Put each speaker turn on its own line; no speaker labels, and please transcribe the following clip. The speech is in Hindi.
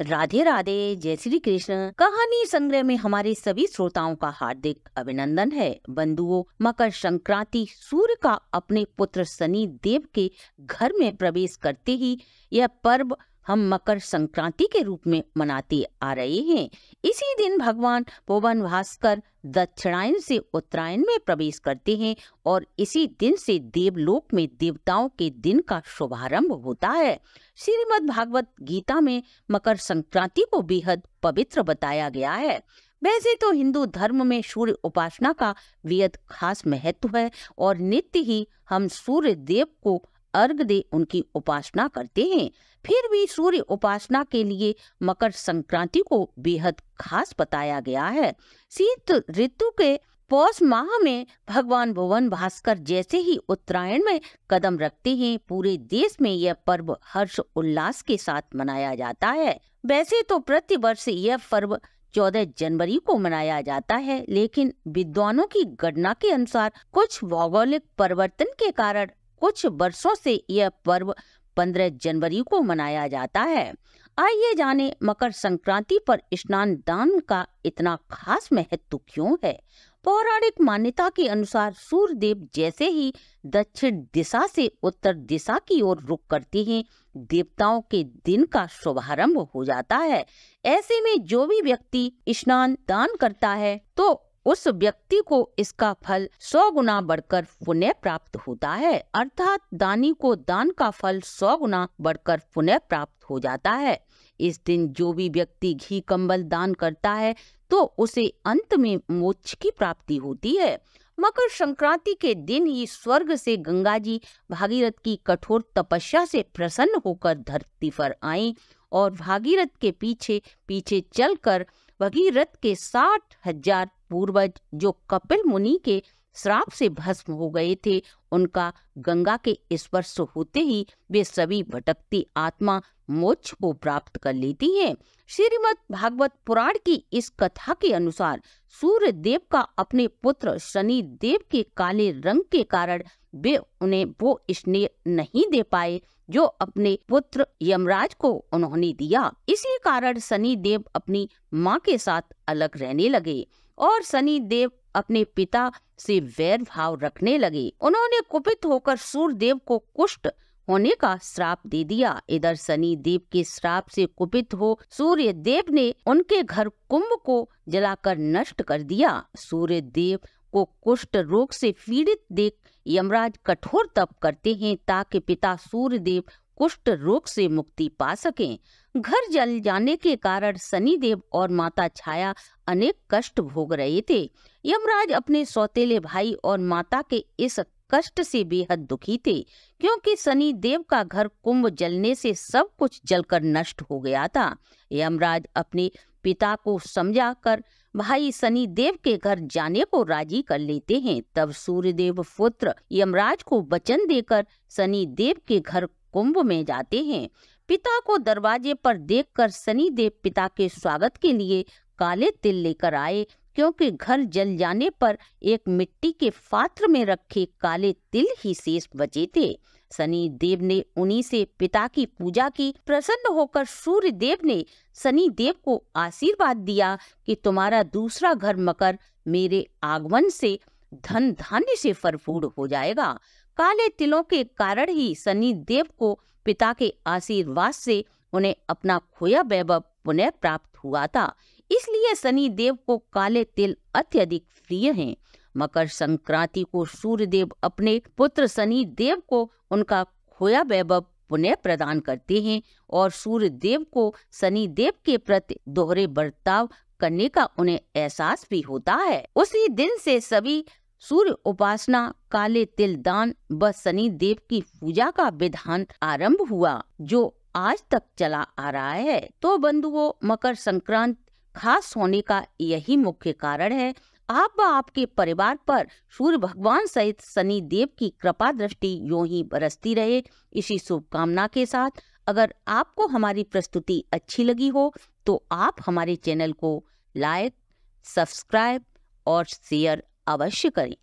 राधे राधे, जय श्री कृष्ण। कहानी संग्रह में हमारे सभी श्रोताओं का हार्दिक अभिनंदन है। बंधुओं, मकर संक्रांति सूर्य का अपने पुत्र शनि देव के घर में प्रवेश करते ही यह पर्व हम मकर संक्रांति के रूप में मनाते आ रहे हैं। इसी दिन भगवान पवन भास्कर दक्षिणायन से उत्तरायण में प्रवेश करते हैं और इसी दिन से देवलोक में देवताओं के दिन का शुभारंभ होता है। श्रीमद् भागवत गीता में मकर संक्रांति को बेहद पवित्र बताया गया है। वैसे तो हिंदू धर्म में सूर्य उपासना का बेहद खास महत्व है और नित्य ही हम सूर्य देव को अर्घ दे उनकी उपासना करते हैं। फिर भी सूर्य उपासना के लिए मकर संक्रांति को बेहद खास बताया गया है। शीत ऋतु के पौष माह में भगवान भुवन भास्कर जैसे ही उत्तरायण में कदम रखते हैं, पूरे देश में यह पर्व हर्ष उल्लास के साथ मनाया जाता है। वैसे तो प्रति वर्ष यह पर्व चौदह जनवरी को मनाया जाता है, लेकिन विद्वानों की गणना के अनुसार कुछ भौगोलिक परिवर्तन के कारण कुछ वर्षों से यह पर्व 15 जनवरी को मनाया जाता है। आइए जाने, मकर संक्रांति पर स्नान दान का इतना खास महत्व क्यों है? पौराणिक मान्यता के अनुसार सूर्य देव जैसे ही दक्षिण दिशा से उत्तर दिशा की ओर रुख करते हैं, देवताओं के दिन का शुभारंभ हो जाता है। ऐसे में जो भी व्यक्ति स्नान दान करता है तो उस व्यक्ति को इसका फल सौ गुना बढ़कर पुण्य प्राप्त होता है। अर्थात दानी को दान का फल सौ गुना बढ़कर पुण्य प्राप्त हो जाता है। इस दिन जो भी व्यक्ति घी कंबल दान करता है तो उसे अंत में मोक्ष की प्राप्ति होती है। मकर संक्रांति के दिन ही स्वर्ग से गंगा जी भागीरथ की कठोर तपस्या से प्रसन्न होकर धरती पर आई और भागीरथ के पीछे पीछे चलकर भगीरथ के साठ हज़ार पूर्वज जो कपिल मुनि के श्राप से भस्म हो गए थे। उनका गंगा के स्पर्श होते ही वे सभी भटकती आत्मा मोक्ष को प्राप्त कर लेती है। श्रीमद भागवत पुराण की इस कथा के अनुसार सूर्य देव का अपने पुत्र शनि देव के काले रंग के कारण वे उन्हें वो स्नेह नहीं दे पाए जो अपने पुत्र यमराज को उन्होंने दिया। इसी कारण शनि देव अपनी माँ के साथ अलग रहने लगे और शनि देव अपने पिता से वैर भाव रखने लगे। उन्होंने कुपित होकर सूर्य देव को कुष्ठ होने का श्राप दे दिया। इधर शनि देव के श्राप से कुपित हो सूर्य देव ने उनके घर कुंभ को जलाकर नष्ट कर दिया। सूर्य देव को कुष्ठ रोग से पीड़ित देख यमराज कठोर तप करते हैं ताकि पिता सूर्य देव कुष्ठ रोग से मुक्ति पा सकें। घर जल जाने के कारण शनिदेव और माता छाया अनेक कष्ट भोग रहे थे। यमराज अपने सौतेले भाई और माता के इस कष्ट से बेहद दुखी थे, क्योंकि शनि देव का घर कुंभ जलने से सब कुछ जलकर नष्ट हो गया था। यमराज अपने पिता को समझा कर भाई शनि देव के घर जाने को राज़ी कर लेते हैं। तब सूर्यदेव पुत्र यमराज को वचन देकर शनि देव के घर कुंभ में जाते हैं। पिता को दरवाजे पर देखकर शनि देव पिता के स्वागत के लिए काले तिल लेकर आए, क्योंकि घर जल जाने पर एक मिट्टी के पात्र में रखे काले तिल ही शेष बचे थे। शनि देव ने उन्हीं से पिता की पूजा की। प्रसन्न होकर सूर्य देव ने शनि देव को आशीर्वाद दिया कि तुम्हारा दूसरा घर मकर मेरे आगमन से धन धान्य से भरपूर हो जाएगा। काले तिलों के कारण ही शनि देव को पिता के आशीर्वाद से उन्हें अपना खोया वैभव पुनः प्राप्त हुआ था इसलिए शनि देव को काले तिल अत्यधिक प्रिय हैं। मकर संक्रांति को सूर्य देव अपने पुत्र शनि देव को उनका खोया वैभव पुनः प्रदान करते हैं और सूर्य देव को शनि देव के प्रति दोहरे बर्ताव करने का उन्हें एहसास भी होता है उसी दिन से सभी सूर्य उपासना, काले तिल दान व शनि देव की पूजा का विधान आरंभ हुआ, जो आज तक चला आ रहा है। तो बंधुओं, मकर संक्रांत खास होने का यही मुख्य कारण है। आप व आपके परिवार पर सूर्य भगवान सहित शनि देव की कृपा दृष्टि यूँ ही बरसती रहे। इसी शुभकामना के साथ अगर आपको हमारी प्रस्तुति अच्छी लगी हो तो आप हमारे चैनल को लाइक, सब्सक्राइब और शेयर अवश्य करें।